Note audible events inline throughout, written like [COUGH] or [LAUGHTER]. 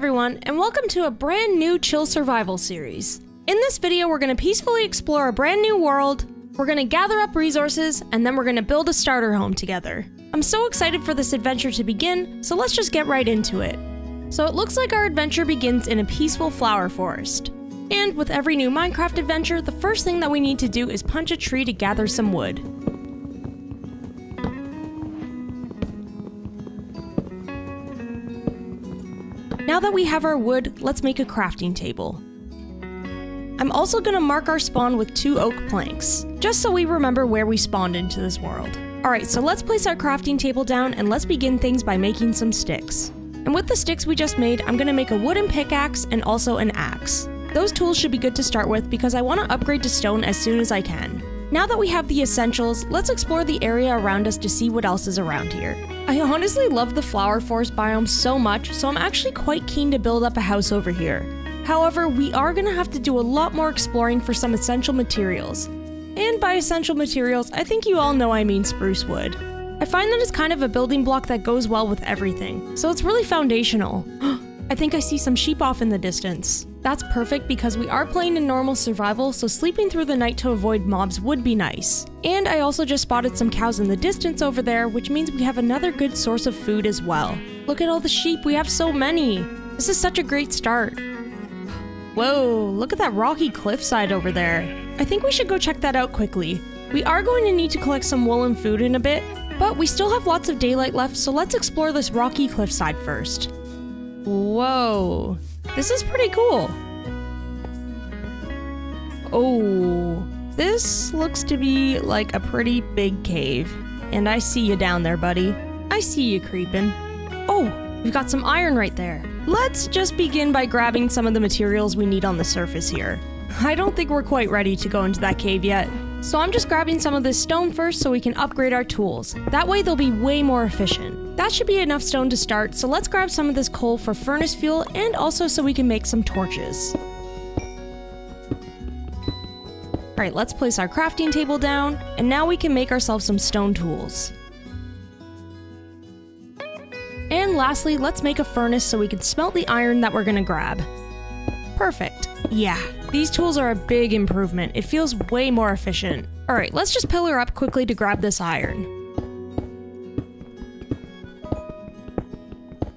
everyone, and welcome to a brand new chill survival series. In this video, we're going to peacefully explore a brand new world, we're going to gather up resources, and then we're going to build a starter home together. I'm so excited for this adventure to begin, so let's just get right into it. So it looks like our adventure begins in a peaceful flower forest. And with every new Minecraft adventure, the first thing that we need to do is punch a tree to gather some wood. Now that we have our wood, let's make a crafting table. I'm also going to mark our spawn with two oak planks, just so we remember where we spawned into this world. Alright, so let's place our crafting table down and let's begin things by making some sticks. And with the sticks we just made, I'm going to make a wooden pickaxe and also an axe. Those tools should be good to start with because I want to upgrade to stone as soon as I can. Now that we have the essentials, let's explore the area around us to see what else is around here. I honestly love the flower forest biome so much, so I'm actually quite keen to build up a house over here. However, we are going to have to do a lot more exploring for some essential materials. And by essential materials, I think you all know I mean spruce wood. I find that it's kind of a building block that goes well with everything, so it's really foundational. [GASPS] I think I see some sheep off in the distance. That's perfect because we are playing in normal survival, so sleeping through the night to avoid mobs would be nice. And I also just spotted some cows in the distance over there, which means we have another good source of food as well. Look at all the sheep, we have so many! This is such a great start. Whoa, look at that rocky cliffside over there. I think we should go check that out quickly. We are going to need to collect some wool and food in a bit, but we still have lots of daylight left, so let's explore this rocky cliffside first. Whoa, this is pretty cool. Oh, this looks to be like a pretty big cave. And I see you down there, buddy. I see you creeping. Oh, we've got some iron right there. Let's just begin by grabbing some of the materials we need on the surface here. I don't think we're quite ready to go into that cave yet. So I'm just grabbing some of this stone first so we can upgrade our tools. That way they'll be way more efficient. That should be enough stone to start, so let's grab some of this coal for furnace fuel and also so we can make some torches. Alright, let's place our crafting table down, and now we can make ourselves some stone tools. And lastly, let's make a furnace so we can smelt the iron that we're gonna grab. Perfect. Yeah, these tools are a big improvement. It feels way more efficient. Alright, let's just pillar up quickly to grab this iron.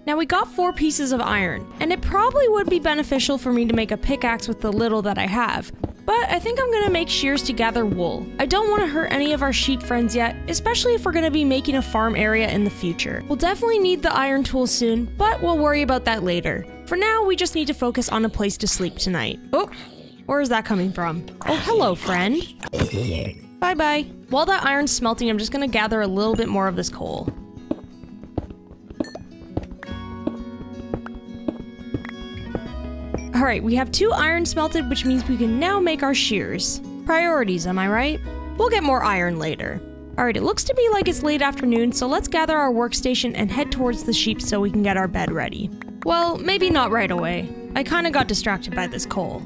Now we got four pieces of iron, and it probably would be beneficial for me to make a pickaxe with the little that I have, but I think I'm gonna make shears to gather wool. I don't want to hurt any of our sheep friends yet, especially if we're gonna be making a farm area in the future. We'll definitely need the iron tools soon, but we'll worry about that later. For now, we just need to focus on a place to sleep tonight. Oh, where is that coming from? Oh, hello, friend. Bye bye. While that iron's smelting, I'm just gonna gather a little bit more of this coal. Alright, we have two iron smelted, which means we can now make our shears. Priorities, am I right? We'll get more iron later. Alright, it looks to be like it's late afternoon, so let's gather our workstation and head towards the sheep so we can get our bed ready. Well, maybe not right away. I kinda got distracted by this coal.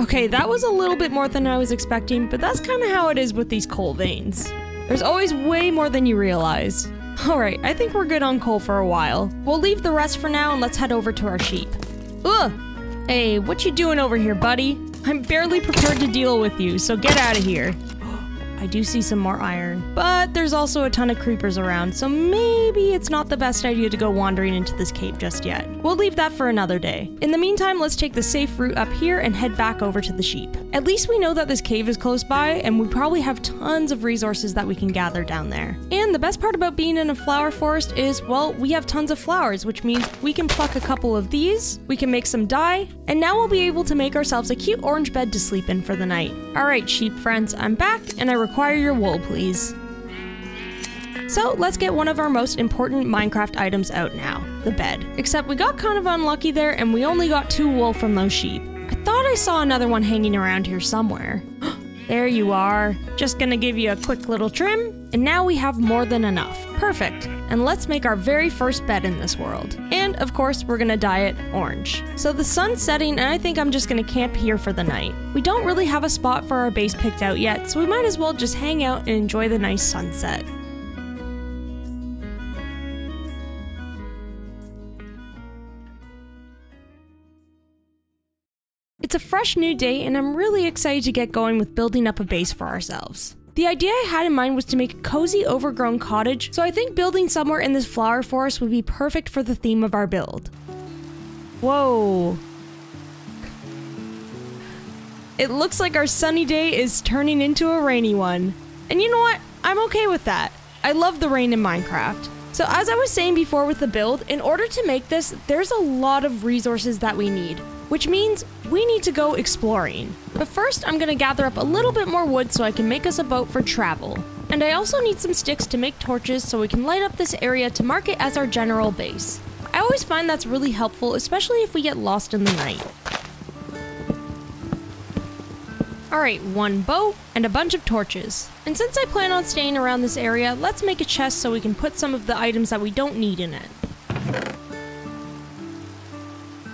Okay, that was a little bit more than I was expecting, but that's kind of how it is with these coal veins. There's always way more than you realize. Alright, I think we're good on coal for a while. We'll leave the rest for now and let's head over to our sheep. Ugh! Hey, what you doing over here, buddy? I'm barely prepared to deal with you, so get out of here. I do see some more iron, but there's also a ton of creepers around, so maybe it's not the best idea to go wandering into this cave just yet. We'll leave that for another day. In the meantime, let's take the safe route up here and head back over to the sheep. At least we know that this cave is close by, and we probably have tons of resources that we can gather down there. And the best part about being in a flower forest is, well, we have tons of flowers, which means we can pluck a couple of these, we can make some dye, and now we'll be able to make ourselves a cute orange bed to sleep in for the night. Alright, sheep friends, I'm back, and I require your wool, please. So let's get one of our most important Minecraft items out now, the bed. Except we got kind of unlucky there and we only got two wool from those sheep. I thought I saw another one hanging around here somewhere. There you are. Just gonna give you a quick little trim, and now we have more than enough. Perfect. And let's make our very first bed in this world. And of course, we're gonna dye it orange. So the sun's setting, and I think I'm just gonna camp here for the night. We don't really have a spot for our base picked out yet, so we might as well just hang out and enjoy the nice sunset. It's a fresh new day, and I'm really excited to get going with building up a base for ourselves. The idea I had in mind was to make a cozy, overgrown cottage, so I think building somewhere in this flower forest would be perfect for the theme of our build. Whoa. It looks like our sunny day is turning into a rainy one. And you know what? I'm okay with that. I love the rain in Minecraft. So as I was saying before with the build, in order to make this, there's a lot of resources that we need which means we need to go exploring. But first, I'm gonna gather up a little bit more wood so I can make us a boat for travel. And I also need some sticks to make torches so we can light up this area to mark it as our general base. I always find that's really helpful, especially if we get lost in the night. Alright, one boat and a bunch of torches. And since I plan on staying around this area, let's make a chest so we can put some of the items that we don't need in it.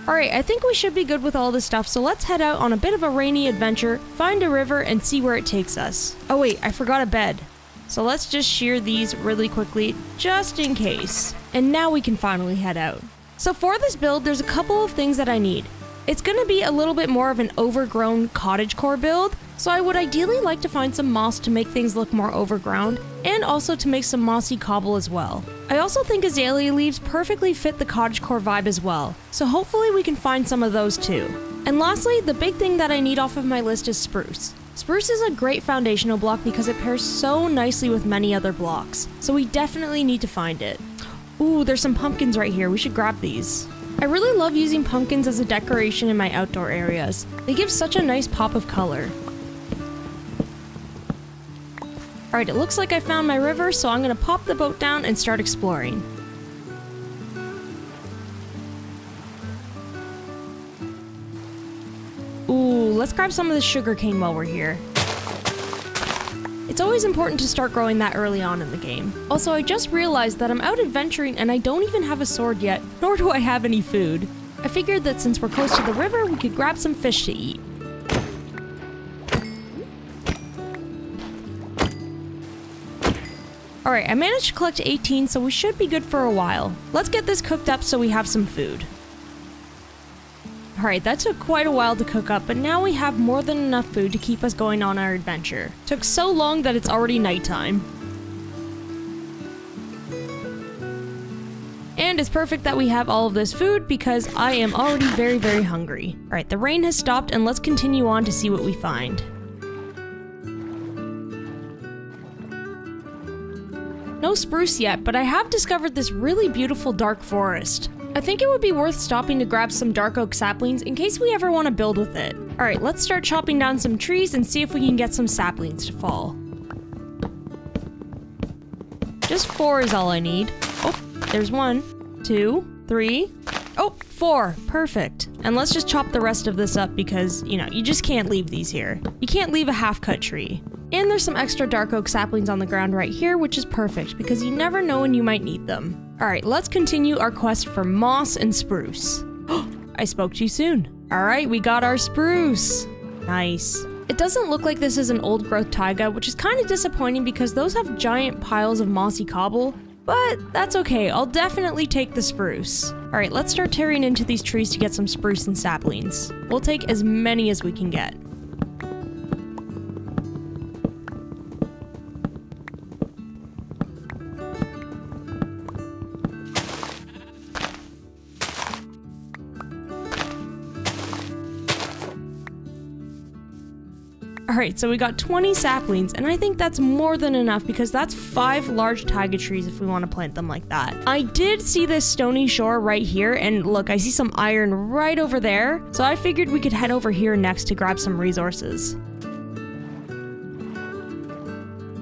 Alright, I think we should be good with all this stuff, so let's head out on a bit of a rainy adventure, find a river, and see where it takes us. Oh wait, I forgot a bed. So let's just shear these really quickly, just in case. And now we can finally head out. So for this build, there's a couple of things that I need. It's going to be a little bit more of an overgrown cottagecore build, so I would ideally like to find some moss to make things look more overgrown, and also to make some mossy cobble as well. I also think azalea leaves perfectly fit the cottagecore vibe as well, so hopefully we can find some of those too. And lastly, the big thing that I need off of my list is spruce. Spruce is a great foundational block because it pairs so nicely with many other blocks, so we definitely need to find it. Ooh, there's some pumpkins right here, we should grab these. I really love using pumpkins as a decoration in my outdoor areas. They give such a nice pop of color. Alright, it looks like I found my river, so I'm gonna pop the boat down and start exploring. Ooh, let's grab some of the sugarcane while we're here. It's always important to start growing that early on in the game. Also, I just realized that I'm out adventuring and I don't even have a sword yet, [LAUGHS] nor do I have any food. I figured that since we're close to the river, we could grab some fish to eat. Alright, I managed to collect 18, so we should be good for a while. Let's get this cooked up so we have some food. Alright, that took quite a while to cook up, but now we have more than enough food to keep us going on our adventure. Took so long that it's already nighttime. And it's perfect that we have all of this food because I am already very, very hungry. Alright, the rain has stopped and let's continue on to see what we find. No spruce yet, but I have discovered this really beautiful dark forest. I think it would be worth stopping to grab some dark oak saplings in case we ever want to build with it. Alright, let's start chopping down some trees and see if we can get some saplings to fall. Just four is all I need. Oh, there's one, two, three. Oh, four. Perfect. And let's just chop the rest of this up because, you know, you just can't leave these here. You can't leave a half-cut tree. And there's some extra dark oak saplings on the ground right here, which is perfect because you never know when you might need them. Alright, let's continue our quest for moss and spruce. [GASPS] I spoke too soon. Alright, we got our spruce. Nice. It doesn't look like this is an old growth taiga, which is kind of disappointing because those have giant piles of mossy cobble, but that's okay, I'll definitely take the spruce. Alright, let's start tearing into these trees to get some spruce and saplings. We'll take as many as we can get. Alright, so we got 20 saplings, and I think that's more than enough because that's five large taiga trees if we want to plant them like that. I did see this stony shore right here, and look, I see some iron right over there, so I figured we could head over here next to grab some resources.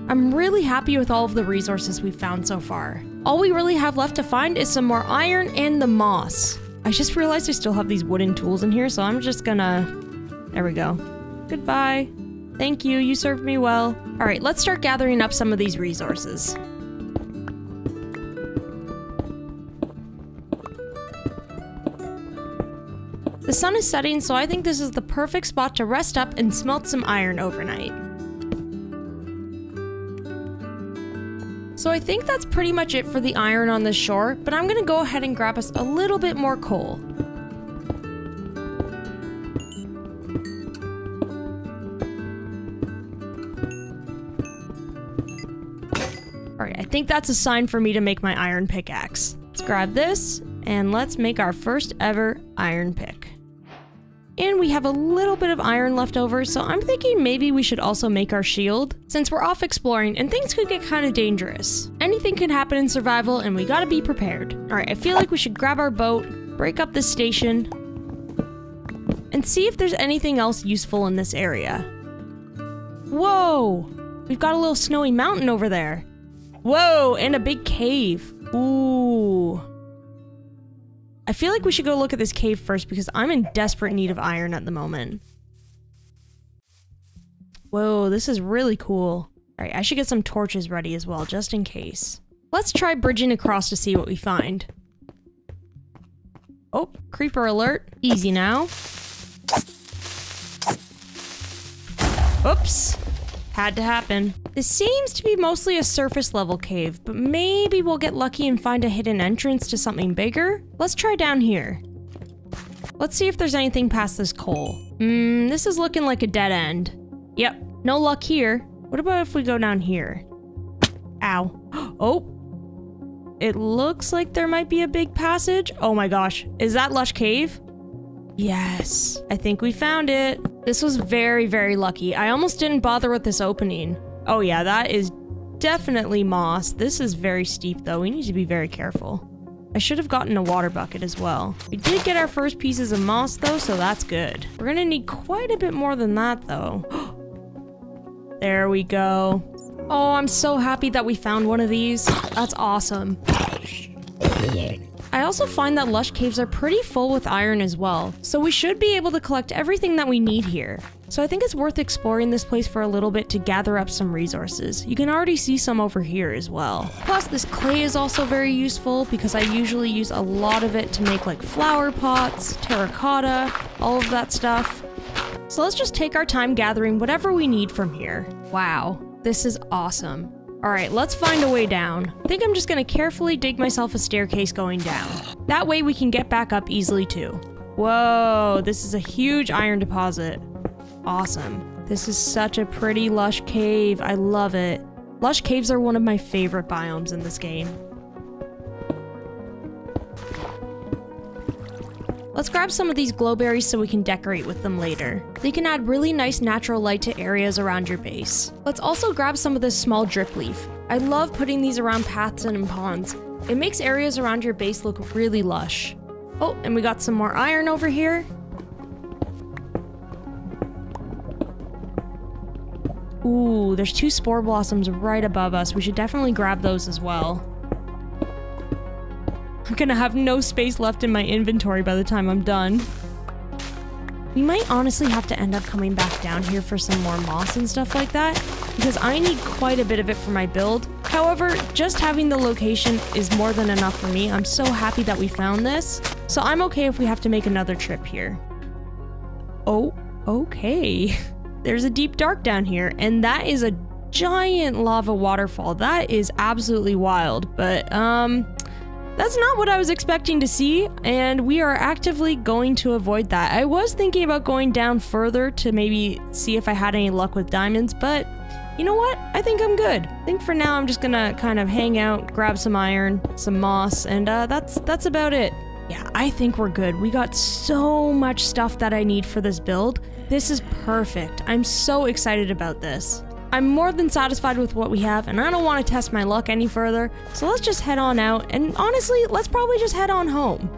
I'm really happy with all of the resources we've found so far. All we really have left to find is some more iron and the moss. I just realized I still have these wooden tools in here, so I'm just gonna... There we go. Goodbye. Thank you, you served me well. Alright, let's start gathering up some of these resources. The sun is setting, so I think this is the perfect spot to rest up and smelt some iron overnight. So I think that's pretty much it for the iron on the shore, but I'm gonna go ahead and grab us a little bit more coal. Alright, I think that's a sign for me to make my iron pickaxe. Let's grab this, and let's make our first ever iron pick. And we have a little bit of iron left over, so I'm thinking maybe we should also make our shield, since we're off exploring and things could get kind of dangerous. Anything can happen in survival and we gotta be prepared. Alright, I feel like we should grab our boat, break up this station, and see if there's anything else useful in this area. Whoa! We've got a little snowy mountain over there. Whoa, and a big cave. Ooh. I feel like we should go look at this cave first because I'm in desperate need of iron at the moment. Whoa, this is really cool. Alright, I should get some torches ready as well, just in case. Let's try bridging across to see what we find. Oh, creeper alert. Easy now. Oops. Had to happen. This seems to be mostly a surface level cave, but maybe we'll get lucky and find a hidden entrance to something bigger? Let's try down here. Let's see if there's anything past this coal. Hmm, this is looking like a dead end. Yep, no luck here. What about if we go down here? Ow. [GASPS] Oh! It looks like there might be a big passage. Oh my gosh, is that Lush Cave? Yes, I think we found it. This was very, very lucky. I almost didn't bother with this opening. Oh yeah, that is definitely moss. This is very steep though. We need to be very careful. I should have gotten a water bucket as well. We did get our first pieces of moss though, so that's good. We're gonna need quite a bit more than that though. [GASPS] there we go. Oh, I'm so happy that we found one of these. That's awesome. I also find that lush caves are pretty full with iron as well, so we should be able to collect everything that we need here. So I think it's worth exploring this place for a little bit to gather up some resources. You can already see some over here as well. Plus this clay is also very useful because I usually use a lot of it to make like flower pots, terracotta, all of that stuff. So let's just take our time gathering whatever we need from here. Wow, this is awesome. Alright, let's find a way down. I think I'm just gonna carefully dig myself a staircase going down. That way we can get back up easily too. Whoa, this is a huge iron deposit. Awesome. This is such a pretty lush cave. I love it. Lush caves are one of my favorite biomes in this game. Let's grab some of these glowberries so we can decorate with them later. They can add really nice natural light to areas around your base. Let's also grab some of this small dripleaf. I love putting these around paths and in ponds. It makes areas around your base look really lush. Oh, and we got some more iron over here. Ooh, there's two spore blossoms right above us. We should definitely grab those as well. I'm gonna have no space left in my inventory by the time I'm done. We might honestly have to end up coming back down here for some more moss and stuff like that, because I need quite a bit of it for my build. However, just having the location is more than enough for me. I'm so happy that we found this, so I'm okay if we have to make another trip here. Oh, okay. [LAUGHS] There's a deep dark down here, and that is a giant lava waterfall. That is absolutely wild, but, um... That's not what I was expecting to see, and we are actively going to avoid that. I was thinking about going down further to maybe see if I had any luck with diamonds, but you know what? I think I'm good. I think for now I'm just gonna kind of hang out, grab some iron, some moss, and uh, that's that's about it. Yeah, I think we're good. We got so much stuff that I need for this build. This is perfect. I'm so excited about this. I'm more than satisfied with what we have, and I don't want to test my luck any further, so let's just head on out, and honestly, let's probably just head on home.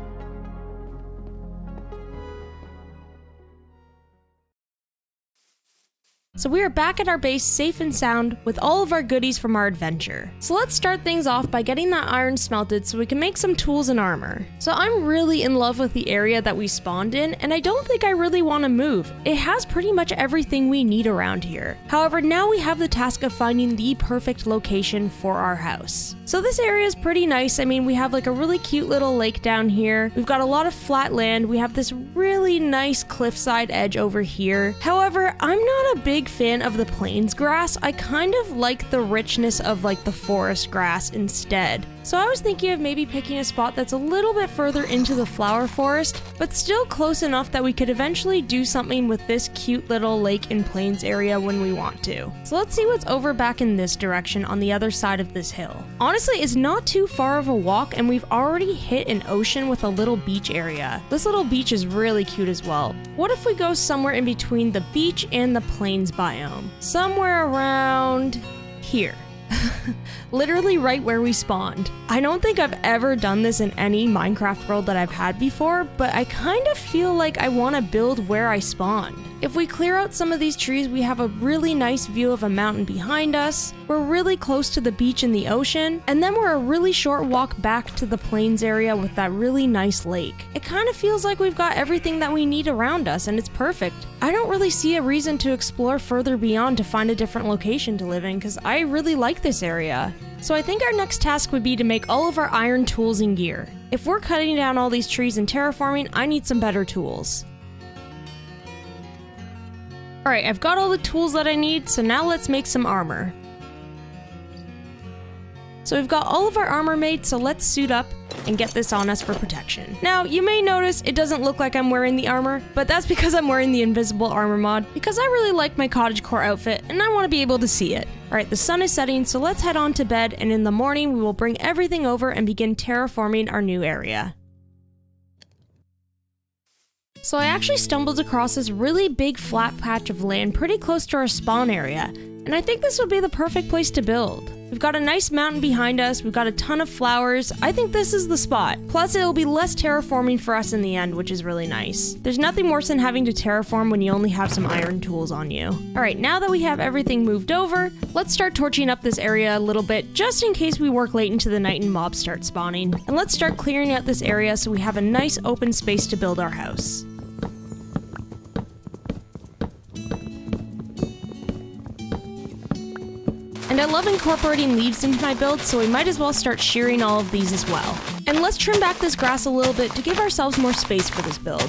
So we are back at our base safe and sound with all of our goodies from our adventure. So let's start things off by getting that iron smelted so we can make some tools and armor. So I'm really in love with the area that we spawned in and I don't think I really want to move. It has pretty much everything we need around here. However, now we have the task of finding the perfect location for our house. So this area is pretty nice. I mean, we have like a really cute little lake down here. We've got a lot of flat land. We have this really nice cliffside edge over here. However, I'm not a big fan of the plains grass. I kind of like the richness of like the forest grass instead. So I was thinking of maybe picking a spot that's a little bit further into the flower forest, but still close enough that we could eventually do something with this cute little lake and plains area when we want to. So let's see what's over back in this direction on the other side of this hill. Honestly, it's not too far of a walk and we've already hit an ocean with a little beach area. This little beach is really cute as well. What if we go somewhere in between the beach and the plains biome? Somewhere around here. [LAUGHS] Literally right where we spawned. I don't think I've ever done this in any Minecraft world that I've had before, but I kind of feel like I want to build where I spawned. If we clear out some of these trees, we have a really nice view of a mountain behind us, we're really close to the beach and the ocean, and then we're a really short walk back to the plains area with that really nice lake. It kind of feels like we've got everything that we need around us, and it's perfect. I don't really see a reason to explore further beyond to find a different location to live in, because I really like this area. So I think our next task would be to make all of our iron tools and gear. If we're cutting down all these trees and terraforming, I need some better tools. Alright, I've got all the tools that I need, so now let's make some armor. So we've got all of our armor made, so let's suit up and get this on us for protection. Now, you may notice it doesn't look like I'm wearing the armor, but that's [LAUGHS] because I'm wearing the invisible armor mod, because I really like my cottagecore outfit and I want to be able to see it. Alright, the sun is setting, so let's head on to bed, and in the morning we will bring everything over and begin terraforming our new area. So I actually stumbled across this really big flat patch of land pretty close to our spawn area, and I think this would be the perfect place to build. We've got a nice mountain behind us, we've got a ton of flowers. I think this is the spot. Plus, it'll be less terraforming for us in the end, which is really nice. There's nothing worse than having to terraform when you only have some iron tools on you. Alright, now that we have everything moved over, let's start torching up this area a little bit, just in case we work late into the night and mobs start spawning. And let's start clearing out this area so we have a nice open space to build our house. And I love incorporating leaves into my build, so we might as well start shearing all of these as well. And let's trim back this grass a little bit to give ourselves more space for this build.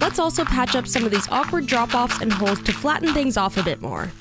Let's also patch up some of these awkward drop-offs and holes to flatten things off a bit more.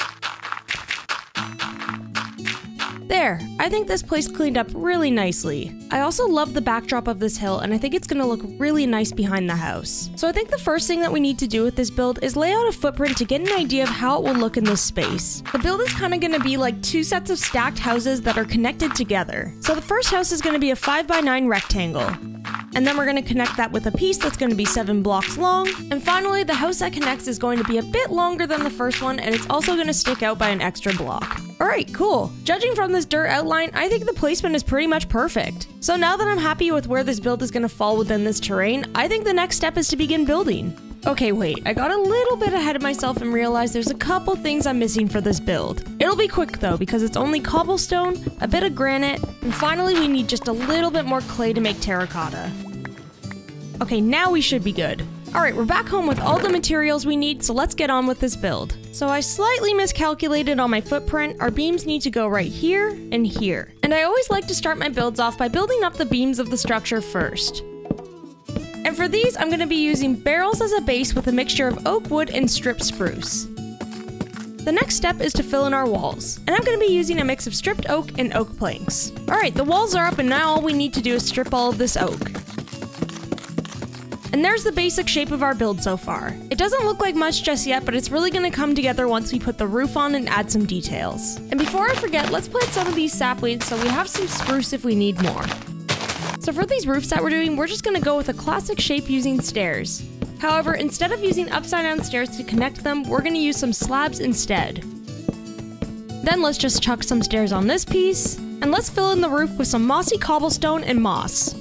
There, I think this place cleaned up really nicely. I also love the backdrop of this hill and I think it's gonna look really nice behind the house. So I think the first thing that we need to do with this build is lay out a footprint to get an idea of how it will look in this space. The build is kind of gonna be like two sets of stacked houses that are connected together. So the first house is gonna be a 5x9 rectangle. And then we're going to connect that with a piece that's going to be 7 blocks long. And finally, the house that connects is going to be a bit longer than the first one, and it's also going to stick out by an extra block. Alright, cool. Judging from this dirt outline, I think the placement is pretty much perfect. So now that I'm happy with where this build is going to fall within this terrain, I think the next step is to begin building. Okay, wait, I got a little bit ahead of myself and realized there's a couple things I'm missing for this build. It'll be quick though, because it's only cobblestone, a bit of granite, and finally we need just a little bit more clay to make terracotta. Okay, now we should be good. Alright, we're back home with all the materials we need, so let's get on with this build. So I slightly miscalculated on my footprint. Our beams need to go right here and here. And I always like to start my builds off by building up the beams of the structure first. And for these, I'm going to be using barrels as a base with a mixture of oak wood and stripped spruce. The next step is to fill in our walls, and I'm going to be using a mix of stripped oak and oak planks. Alright, the walls are up and now all we need to do is strip all of this oak. And there's the basic shape of our build so far. It doesn't look like much just yet, but it's really going to come together once we put the roof on and add some details. And before I forget, let's plant some of these saplings so we have some spruce if we need more. So for these roofs that we're doing, we're just going to go with a classic shape using stairs. However, instead of using upside down stairs to connect them, we're going to use some slabs instead. Then let's just chuck some stairs on this piece, and let's fill in the roof with some mossy cobblestone and moss.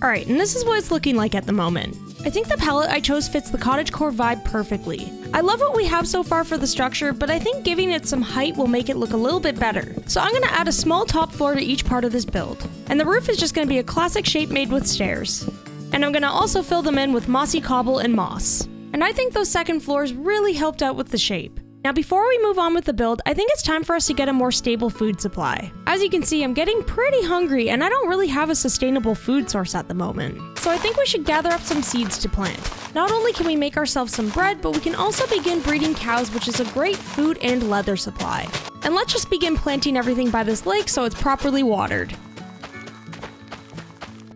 Alright, and this is what it's looking like at the moment. I think the palette I chose fits the cottagecore vibe perfectly. I love what we have so far for the structure, but I think giving it some height will make it look a little bit better. So I'm gonna add a small top floor to each part of this build. And the roof is just gonna be a classic shape made with stairs. And I'm gonna also fill them in with mossy cobble and moss. And I think those second floors really helped out with the shape. Now before we move on with the build, I think it's time for us to get a more stable food supply. As you can see, I'm getting pretty hungry and I don't really have a sustainable food source at the moment. So I think we should gather up some seeds to plant. Not only can we make ourselves some bread, but we can also begin breeding cows, which is a great food and leather supply. And let's just begin planting everything by this lake so it's properly watered.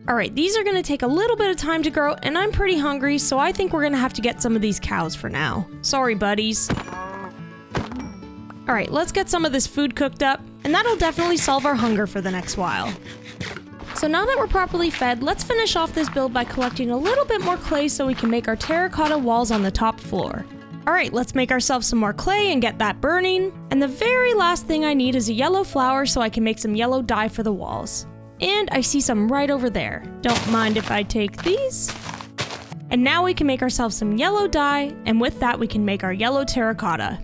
Alright, these are gonna take a little bit of time to grow, and I'm pretty hungry, so I think we're gonna have to get some of these cows for now. Sorry, buddies. Alright, let's get some of this food cooked up, and that'll definitely solve our hunger for the next while. So now that we're properly fed, let's finish off this build by collecting a little bit more clay so we can make our terracotta walls on the top floor. Alright, let's make ourselves some more clay and get that burning. And the very last thing I need is a yellow flower so I can make some yellow dye for the walls. And I see some right over there. Don't mind if I take these. And now we can make ourselves some yellow dye, and with that we can make our yellow terracotta.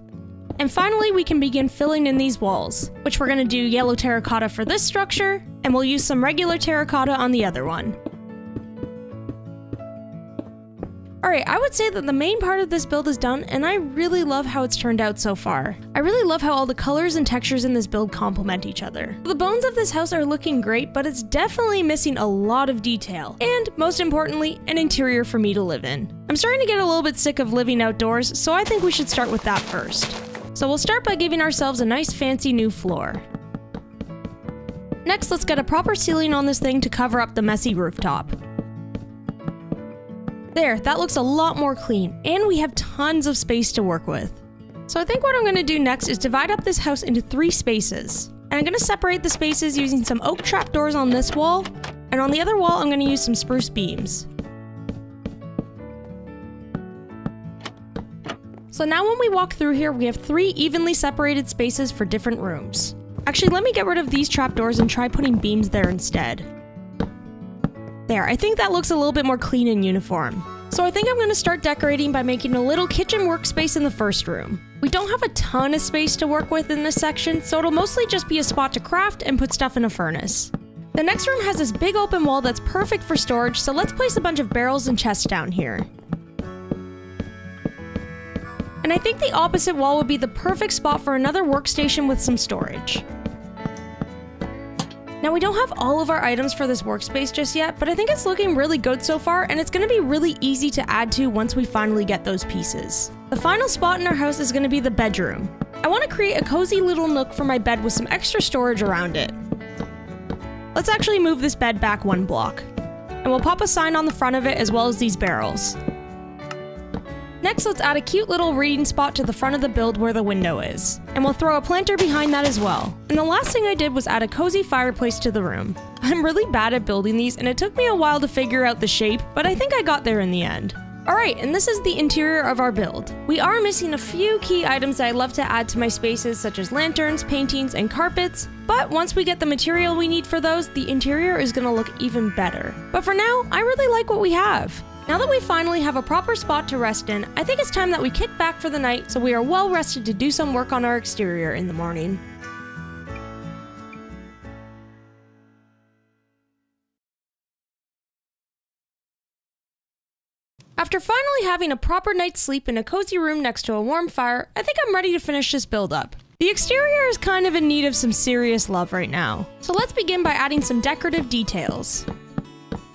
And finally, we can begin filling in these walls, which we're gonna do yellow terracotta for this structure, and we'll use some regular terracotta on the other one. Alright, I would say that the main part of this build is done, and I really love how it's turned out so far. I really love how all the colors and textures in this build complement each other. The bones of this house are looking great, but it's definitely missing a lot of detail, and most importantly, an interior for me to live in. I'm starting to get a little bit sick of living outdoors, so I think we should start with that first. So we'll start by giving ourselves a nice fancy new floor. Next, let's get a proper ceiling on this thing to cover up the messy rooftop. There, that looks a lot more clean, and we have tons of space to work with. So I think what I'm going to do next is divide up this house into three spaces. And I'm going to separate the spaces using some oak trapdoors on this wall, and on the other wall I'm going to use some spruce beams. So now when we walk through here, we have three evenly separated spaces for different rooms. Actually, let me get rid of these trapdoors and try putting beams there instead. There, I think that looks a little bit more clean and uniform. So I think I'm going to start decorating by making a little kitchen workspace in the first room. We don't have a ton of space to work with in this section, so it'll mostly just be a spot to craft and put stuff in a furnace. The next room has this big open wall that's perfect for storage, so let's place a bunch of barrels and chests down here. And I think the opposite wall would be the perfect spot for another workstation with some storage. Now we don't have all of our items for this workspace just yet, but I think it's looking really good so far and it's to be really easy to add to once we finally get those pieces. The final spot in our house is to be the bedroom. I want to create a cozy little nook for my bed with some extra storage around it. Let's actually move this bed back one block. And we'll pop a sign on the front of it as well as these barrels. Next, let's add a cute little reading spot to the front of the build where the window is. And we'll throw a planter behind that as well. And the last thing I did was add a cozy fireplace to the room. [LAUGHS] I'm really bad at building these and it took me a while to figure out the shape, but I think I got there in the end. Alright, and this is the interior of our build. We are missing a few key items that I love to add to my spaces such as lanterns, paintings, and carpets, but once we get the material we need for those, the interior is going to look even better. But for now, I really like what we have. Now that we finally have a proper spot to rest in, I think it's time that we kick back for the night so we are well rested to do some work on our exterior in the morning. After finally having a proper night's sleep in a cozy room next to a warm fire, I think I'm ready to finish this build up. The exterior is kind of in need of some serious love right now, so let's begin by adding some decorative details.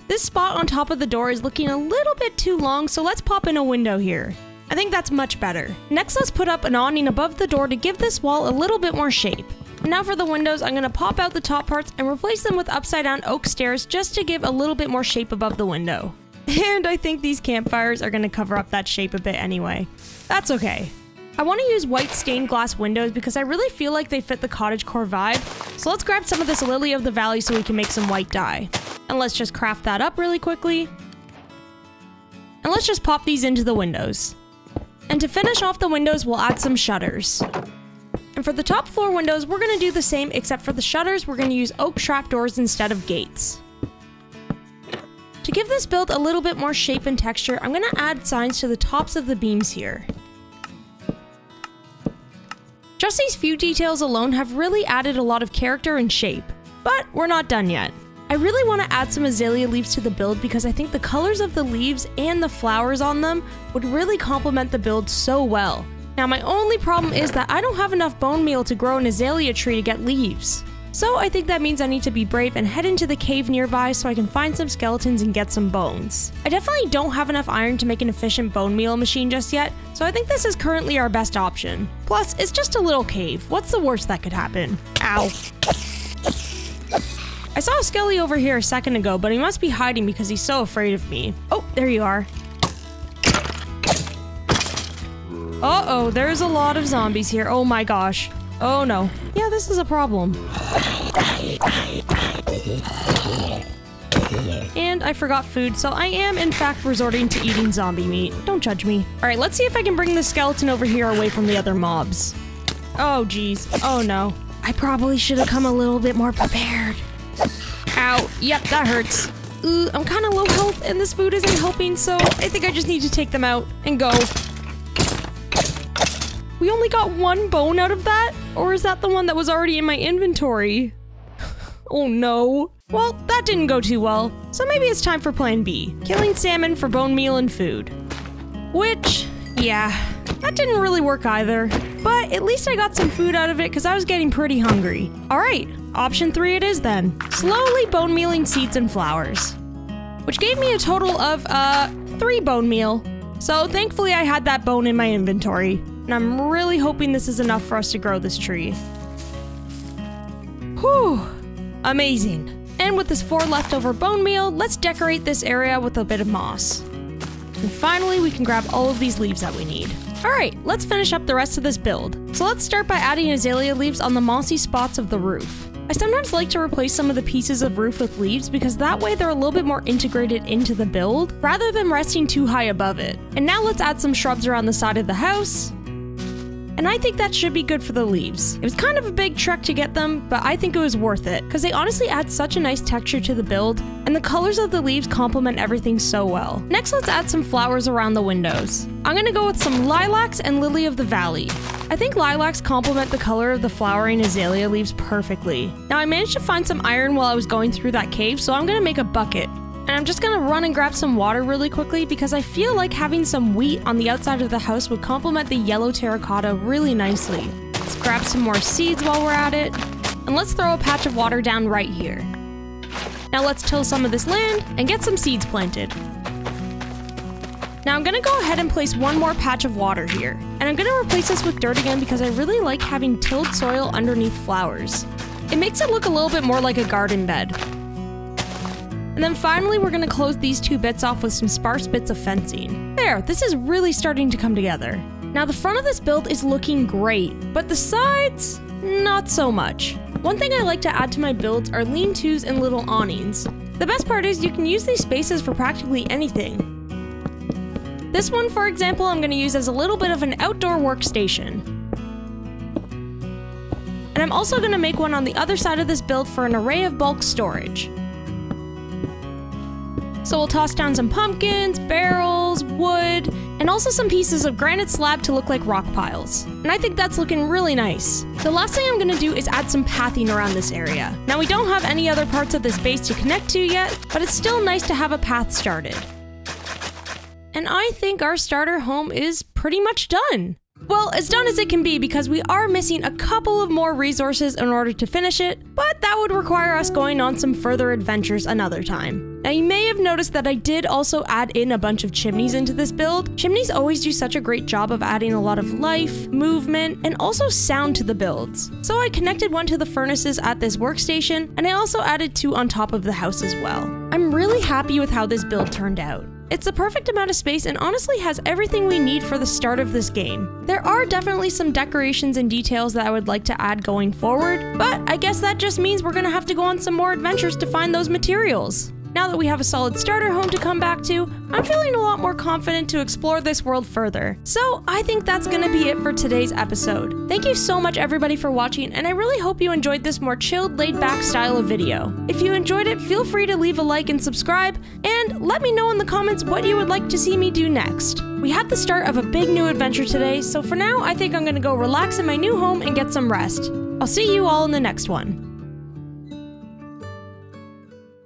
This spot on top of the door is looking a little bit too long, so let's pop in a window here. I think that's much better. Next, let's put up an awning above the door to give this wall a little bit more shape. now for the windows, I'm going to pop out the top parts and replace them with upside down oak stairs just to give a little bit more shape above the window. [LAUGHS] And I think these campfires are going to cover up that shape a bit anyway. That's okay. I want to use white stained glass windows because I really feel like they fit the cottagecore vibe. So let's grab some of this Lily of the Valley so we can make some white dye. And let's just craft that up really quickly. And let's just pop these into the windows. And to finish off the windows, we'll add some shutters. And for the top floor windows, we're going to do the same, except for the shutters, we're going to use oak trapdoors instead of gates. To give this build a little bit more shape and texture, I'm gonna add signs to the tops of the beams here. Just these few details alone have really added a lot of character and shape. But we're not done yet. I really want to add some azalea leaves to the build because I think the colors of the leaves and the flowers on them would really complement the build so well. Now my only problem is that I don't have enough bone meal to grow an azalea tree to get leaves. So I think that means I need to be brave and head into the cave nearby so I can find some skeletons and get some bones. I definitely don't have enough iron to make an efficient bone meal machine just yet, so I think this is currently our best option. Plus, it's just a little cave. What's the worst that could happen? Ow. I saw a skelly over here a second ago, but he must be hiding because he's so afraid of me. Oh, there you are. Uh-oh, there's a lot of zombies here. Oh my gosh. Oh no. Yeah, this is a problem. And I forgot food, so I am in fact resorting to eating zombie meat. Don't judge me. Alright, let's see if I can bring the skeleton over here away from the other mobs. Oh geez. Oh no. I probably should have come a little bit more prepared. Ow. Yep, that hurts. Ooh, I'm kind of low health and this food isn't helping, so I think I just need to take them out and go. We only got one bone out of that? Or is that the one that was already in my inventory? [SIGHS] oh no. Well, that didn't go too well, so maybe it's time for plan B. Killing salmon for bone meal and food. Which, yeah, that didn't really work either. But at least I got some food out of it because I was getting pretty hungry. Alright, option three it is then. Slowly bone mealing seeds and flowers. Which gave me a total of, uh, three bone meal. So thankfully I had that bone in my inventory and I'm really hoping this is enough for us to grow this tree. Whew, amazing. And with this four leftover bone meal, let's decorate this area with a bit of moss. And finally, we can grab all of these leaves that we need. Alright, let's finish up the rest of this build. So let's start by adding azalea leaves on the mossy spots of the roof. I sometimes like to replace some of the pieces of roof with leaves because that way they're a little bit more integrated into the build, rather than resting too high above it. And now let's add some shrubs around the side of the house, and I think that should be good for the leaves. It was kind of a big trek to get them, but I think it was worth it, because they honestly add such a nice texture to the build, and the colors of the leaves complement everything so well. Next, let's add some flowers around the windows. I'm gonna go with some lilacs and lily of the valley. I think lilacs complement the color of the flowering azalea leaves perfectly. Now I managed to find some iron while I was going through that cave, so I'm gonna make a bucket. And I'm just gonna run and grab some water really quickly because I feel like having some wheat on the outside of the house would complement the yellow terracotta really nicely. Let's grab some more seeds while we're at it. And let's throw a patch of water down right here. Now let's till some of this land and get some seeds planted. Now I'm gonna go ahead and place one more patch of water here. And I'm gonna replace this with dirt again because I really like having tilled soil underneath flowers. It makes it look a little bit more like a garden bed. And then finally, we're gonna close these two bits off with some sparse bits of fencing. There, this is really starting to come together. Now the front of this build is looking great, but the sides, not so much. One thing I like to add to my builds are lean-tos and little awnings. The best part is you can use these spaces for practically anything. This one, for example, I'm going to use as a little bit of an outdoor workstation. And I'm also going to make one on the other side of this build for an array of bulk storage. So we'll toss down some pumpkins, barrels, wood, and also some pieces of granite slab to look like rock piles. And I think that's looking really nice. The last thing I'm gonna do is add some pathing around this area. Now we don't have any other parts of this base to connect to yet, but it's still nice to have a path started. And I think our starter home is pretty much done. Well, as done as it can be because we are missing a couple of more resources in order to finish it, but that would require us going on some further adventures another time. Now you may have noticed that I did also add in a bunch of chimneys into this build. Chimneys always do such a great job of adding a lot of life, movement, and also sound to the builds. So I connected one to the furnaces at this workstation, and I also added two on top of the house as well. I'm really happy with how this build turned out. It's the perfect amount of space and honestly has everything we need for the start of this game. There are definitely some decorations and details that I would like to add going forward, but I guess that just means we're gonna have to go on some more adventures to find those materials. Now that we have a solid starter home to come back to, I'm feeling a lot more confident to explore this world further. So I think that's gonna be it for today's episode. Thank you so much everybody for watching, and I really hope you enjoyed this more chilled, laid back style of video. If you enjoyed it, feel free to leave a like and subscribe, and let me know in the comments what you would like to see me do next. We had the start of a big new adventure today, so for now, I think I'm gonna go relax in my new home and get some rest. I'll see you all in the next one.